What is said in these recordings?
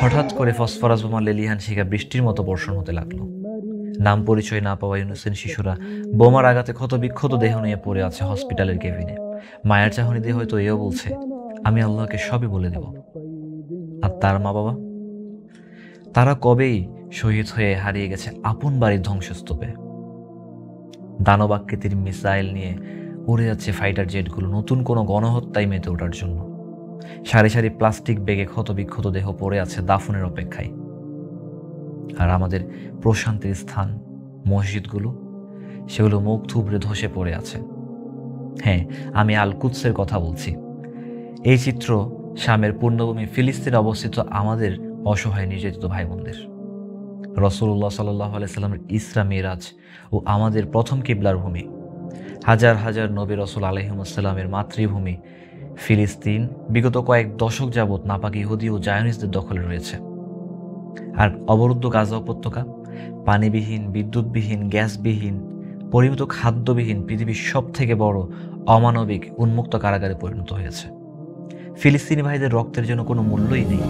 হঠাৎ করে ফসফরাস বোমা লেলিহান শিখা বৃষ্টির মতো বর্ষণ হতে লাগল। নাম পরিচয় না পাওয়া ইউনুসেন শিশুরা বোমার আঘাতে ক্ষত বিক্ষত দেহ নিয়ে পড়ে আছে হসপিটালের কেবিনে। মায়ের চাহনি দিয়ে হয়তো এও বলছে, আমি আল্লাহকে সবই বলে দেব। আর তার মা বাবা তারা কবেই শহীদ হয়ে হারিয়ে গেছে আপন বাড়ির ধ্বংসস্তূপে। দানবাকৃতির মিসাইল নিয়ে উড়ে যাচ্ছে ফাইটার জেটগুলো নতুন কোনো গণহত্যায় মেতে ওঠার জন্য। সারি সারি প্লাস্টিক বেগে ক্ষত বিক্ষত দেহ পড়ে আছে দাফনের অপেক্ষায়। আর আমাদের প্রশান্তির স্থান, মসজিদগুলো, সেগুলো মুখ থুবড়ে ধসে পড়ে আছে। হ্যাঁ আমি আলকুৎসের কথা বলছি। এই চিত্র শামের পূর্ণভূমি ফিলিস্তিনে অবস্থিত আমাদের অসহায় নির্যাতিত ভাই বোনদের রসুল্লাহ সাল্লাহ আলাইস্লামের ইসরা, মিরাজ ও আমাদের প্রথম কিবলার ভূমি। হাজার হাজার নবী রসুল আলহিমসাল্লামের মাতৃভূমি ফিলিস্তিন, বিগত কয়েক দশক যাবৎ নাপাক ইহুদি ও জায়নিসদের দখলে রয়েছে। আর অবরুদ্ধ গাজা উপত্যকা, পানিবিহীন, বিদ্যুৎবিহীন, গ্যাসবিহীন, পরিমিত খাদ্যবিহীন পৃথিবীর সব থেকে বড় অমানবিক উন্মুক্ত কারাগারে পরিণত হয়েছে। ফিলিস্তিনি ভাইদের রক্তের জন্য কোনো মূল্যই নেই।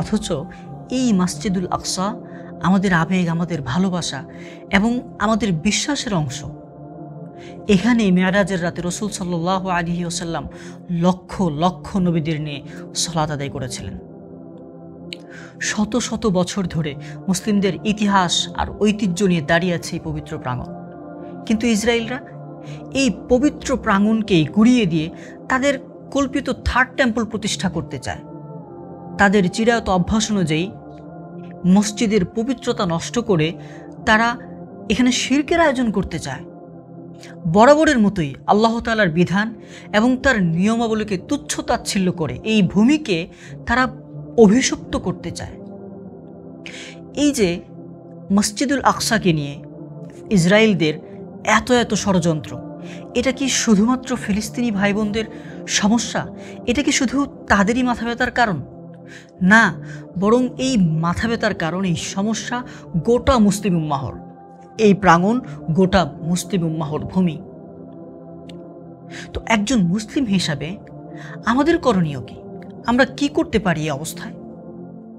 অথচ এই মাসজিদুল আকসা আমাদের আবেগ আমাদের ভালোবাসা এবং আমাদের বিশ্বাসের অংশ। এখানে মেয়ারাজের রাতে রসুল সাল্লাহ আলী ওসাল্লাম লক্ষ লক্ষ নবীদের নিয়ে সলাত আদায় করেছিলেন। শত শত বছর ধরে মুসলিমদের ইতিহাস আর ঐতিহ্য নিয়ে দাঁড়িয়ে আছে এই পবিত্র প্রাঙ্গণ। কিন্তু ইসরায়েলরা এই পবিত্র প্রাঙ্গণকেই গুড়িয়ে দিয়ে তাদের কল্পিত থার্ড টেম্পল প্রতিষ্ঠা করতে চায়। তাদের চিরায়ত অভ্যাস অনুযায়ী মসজিদের পবিত্রতা নষ্ট করে তারা এখানে শির্কের আয়োজন করতে চায়। বরাবরের মতোই আল্লাহ তালার বিধান এবং তার নিয়মাবলীকে তুচ্ছ তাচ্ছিল্য করে এই ভূমিকে তারা অভিশপ্ত করতে চায়। এই যে মসজিদুল আকসাকে নিয়ে ইসরায়েলদের এত এত ষড়যন্ত্র, এটা কি শুধুমাত্র ফিলিস্তিনি ভাই বোনদের সমস্যা? এটা কি শুধু তাদেরই মাথা ব্যথার কারণ? না, বরং এই মাথা ব্যথার কারণ, এই সমস্যা গোটা মুসলিম উম্মাহর। এই প্রাঙ্গণ গোটা মুসলিম উম্মাহর ভূমি। তো একজন মুসলিম হিসাবে আমাদের করণীয় কি? আমরা কি করতে পারি এই অবস্থায়?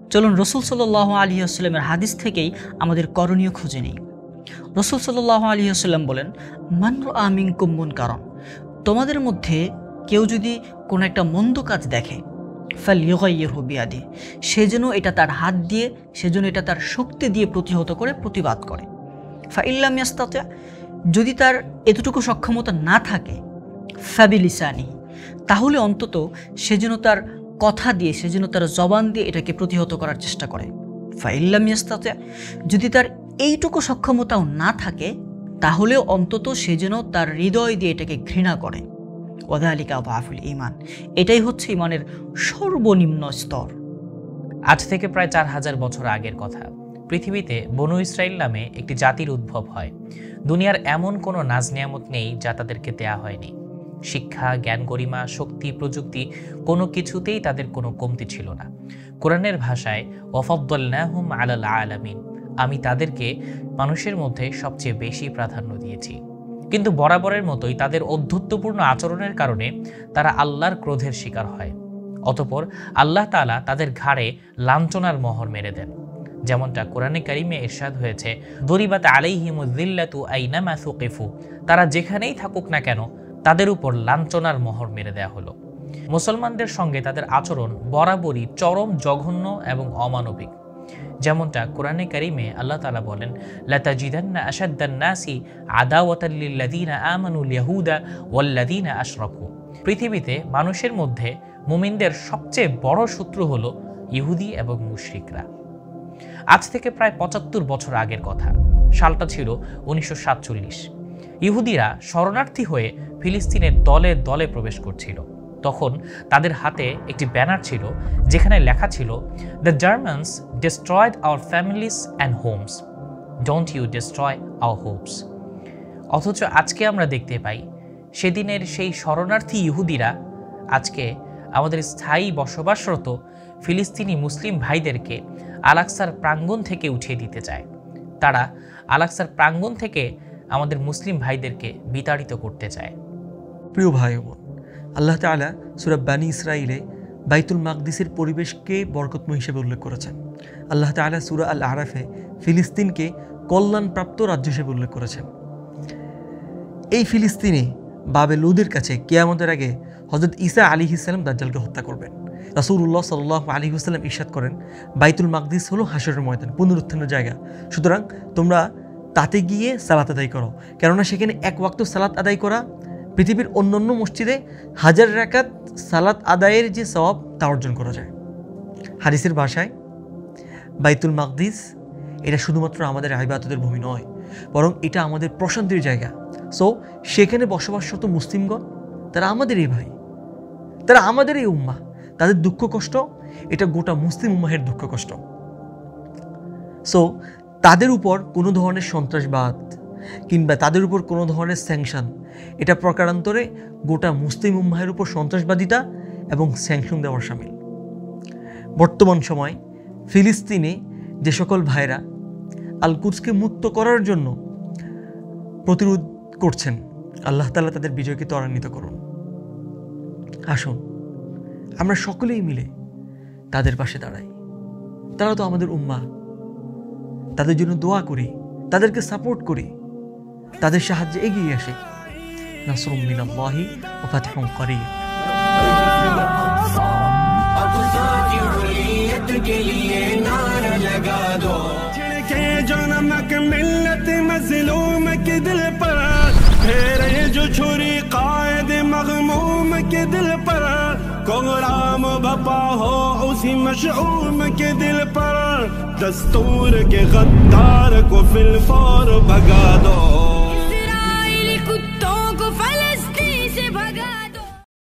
চলুন রসুল সাল্লাহ আলী আসসালামের হাদিস থেকেই আমাদের করণীয় খুঁজে নেই। রসুল সাল্লাহ আলী আসসালাম বলেন, মান আমিং কুম্বন কারণ তোমাদের মধ্যে কেউ যদি কোনো একটা মন্দ কাজ দেখে ফাল ইয়গাইয়ের হবিয়াদি সে যেন এটা তার হাত দিয়ে সেজন্য এটা তার শক্তি দিয়ে প্রতিহত করে, প্রতিবাদ করে। ফা ইল্লাম ইয়াস্তাতে, যদি তার এতটুকু সক্ষমতা না থাকে ফ্যাবিলিসানি তাহলে অন্তত সে যেন তার কথা দিয়ে, সে যেন তার জবান দিয়ে এটাকে প্রতিহত করার চেষ্টা করে। ফা ইল্লাম ইয়াস্তাতে, যদি তার এইটুকু সক্ষমতাও না থাকে, তাহলেও অন্তত সে যেন তার হৃদয় দিয়ে এটাকে ঘৃণা করে। ওদালিকা বাফুল ইমান এটাই হচ্ছে ইমানের সর্বনিম্ন স্তর। আজ থেকে প্রায় চার হাজার বছর আগের কথা। পৃথিবীতে বনু ইসরায়েল নামে একটি জাতির উদ্ভব হয়। দুনিয়ার এমন কোনো নাজ নিয়ামত নেই যা তাদেরকে দেয়া হয়নি। শিক্ষা, জ্ঞান গরিমা, শক্তি, প্রযুক্তি কোনো কিছুতেই তাদের কোনো কমতি ছিল না। কোরআনের ভাষায় ওফাবদুল্লাহুম আলাল আলামিন আমি তাদেরকে মানুষের মধ্যে সবচেয়ে বেশি প্রাধান্য দিয়েছি কিন্তু বরাবরের মতোই তাদের অধ্যত্বপূর্ণ আচরণের কারণে তারা আল্লাহর ক্রোধের শিকার হয়। অতপর আল্লাহ তালা তাদের ঘাড়ে লাঞ্ছনার মোহর মেরে দেন। যেমনটা কোরআনে কারিমে এরশাদ হয়েছে, দরিবাত আলাইহিমুদ্দিল্লাতু আইনামা সুকিফু, তারা যেখানেই থাকুক না কেন, তাদের উপর লাঞ্ছনার মোহর মেরে দেয়া হলো। মুসলমানদের সঙ্গে তাদের আচরণ বরাবরই চরম, জঘন্য এবং অমানবিক। যেমনটা কোরআনে কারিমে আল্লাহ তালা বলেন, লাতাজিদান্না আসাদ্দান্নাসি আদাওয়াতাল্লিল্লাদিনা আমানুল ইয়াহুদা ওয়াল্লাদিনা আশরাকু। পৃথিবীতে মানুষের মধ্যে মুমিনদের সবচেয়ে বড় শত্রু হলো ইহুদি এবং মুশরিকরা। আজ থেকে প্রায় পঁচাত্তর বছর আগের কথা। সালটা ছিল উনিশশো সাতচল্লিশ। ইহুদিরা শরণার্থী হয়ে ফিলিস্তিনের দলে দলে প্রবেশ করছিল। তখন তাদের হাতে একটি ব্যানার ছিল, যেখানে লেখা ছিল the Germans destroyed our families and homes don't you destroy our hopes অথচ আজকে আমরা দেখতে পাই, সেদিনের সেই শরণার্থী ইহুদিরা আজকে আমাদের স্থায়ী বসবাসরত ফিলিস্তিনি মুসলিম ভাইদেরকে আলাক্সার প্রাঙ্গণ থেকে উঠিয়ে দিতে চায়। তারা আলাক্সার প্রাঙ্গণ থেকে আমাদের মুসলিম ভাইদেরকে বিতাড়িত করতে চায়। প্রিয় ভাই বোন, আল্লাহ তালা সুরা বানী ইসরাইলে বাইতুল মাকদিসের পরিবেশকে বরকতময় হিসেবে উল্লেখ করেছেন। আল্লাহ তালা সুরা আল আরাফে ফিলিস্তিনকে কল্যাণপ্রাপ্ত রাজ্য হিসেবে উল্লেখ করেছেন। এই ফিলিস্তিনে বাবে লুদের কাছে কেয়ামতের আগে হজরত ইসা আলী ইসলাম দাজ্জালকে হত্যা করবেন। রাসুল্লাহ সাল্লাহ আলী হুসাল্লাম ইরশাদ করেন, বাইতুল মাকদিস হলো হাসরের ময়দান, পুনরুত্থানের জায়গা। সুতরাং তোমরা তাতে গিয়ে সালাত আদায় করো। কেননা সেখানে এক ওয়াক্ত সালাত আদায় করা, পৃথিবীর অন্যান্য মসজিদে হাজার রাকাত সালাত আদায়ের যে সওয়াব, তা অর্জন করা যায়। হাদিসের ভাষায়, বাইতুল মাকদিস এটা শুধুমাত্র আমাদের আইবাদতের ভূমি নয়, বরং এটা আমাদের প্রশান্তির জায়গা। সো সেখানে বসবাসরত মুসলিমগণ, তারা আমাদেরই ভাই, তারা আমাদের এই উম্মা তাদের দুঃখ কষ্ট, এটা গোটা মুসলিম উম্মাহের দুঃখ কষ্ট। সো তাদের উপর কোনো ধরনের সন্ত্রাসবাদ কিংবা তাদের উপর কোনো ধরনের স্যাংশন এটা প্রকারান্তরে গোটা মুসলিম উম্মাহের উপর সন্ত্রাসবাদিতা এবং স্যাংশন দেওয়ার সামিল। বর্তমান সময় ফিলিস্তিনে যে সকল ভাইরা আলকুদসকে মুক্ত করার জন্য প্রতিরোধ করছেন, আল্লাহ তালা তাদের বিজয়কে ত্বরান্বিত করুন। আসুন। আমরা সকলেই মিলে তাদের পাশে দাঁড়াই। তারা তো আমাদের উম্মা। তাদের জন্য দোয়া করি, তাদেরকে সাপোর্ট করি, তাদের সাহায্যে এগিয়ে আসে। নাসরুম মিনাল্লাহি ও ফাতহুম করিম। کے لیے نعرہ نام بپا ہو، اسی مشعوم کے دل پر دستور کے غدار کو فل فور بھگا دو۔